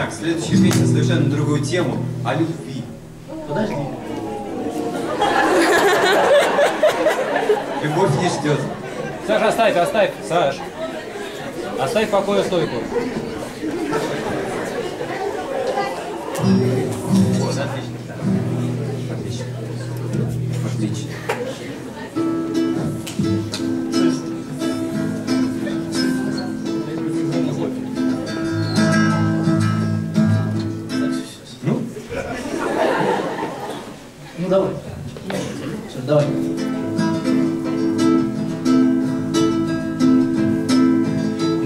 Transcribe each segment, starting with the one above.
Так, следующая песня совершенно другую тему, о любви. Подожди. Любовь не ждет. Саш, оставь, оставь, Саш. Оставь в покое стойку. dove? Sul dove?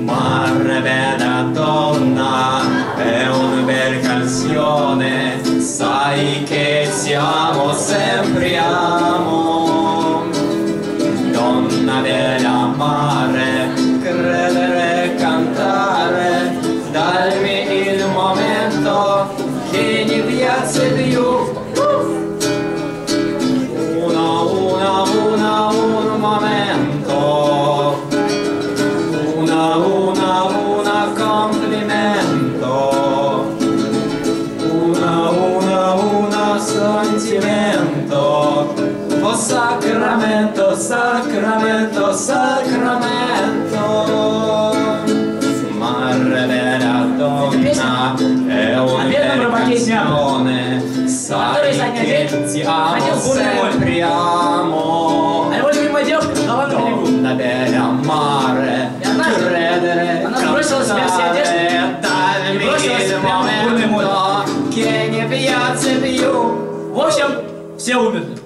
Mar bella donna, è un bel calzione, sai che siamo sempre amo. Donna della mare, credere e cantare, dalmi il momento che mi piace più. Sentimento. Oh sacramento, sacramento, sacramento. Mare della donna è un'educazione. Который Sai che ti amo sempre amo. А. Donna dell'amare, E она- credere, cantare, darmi il momento che mi piace più. В общем, все умерли.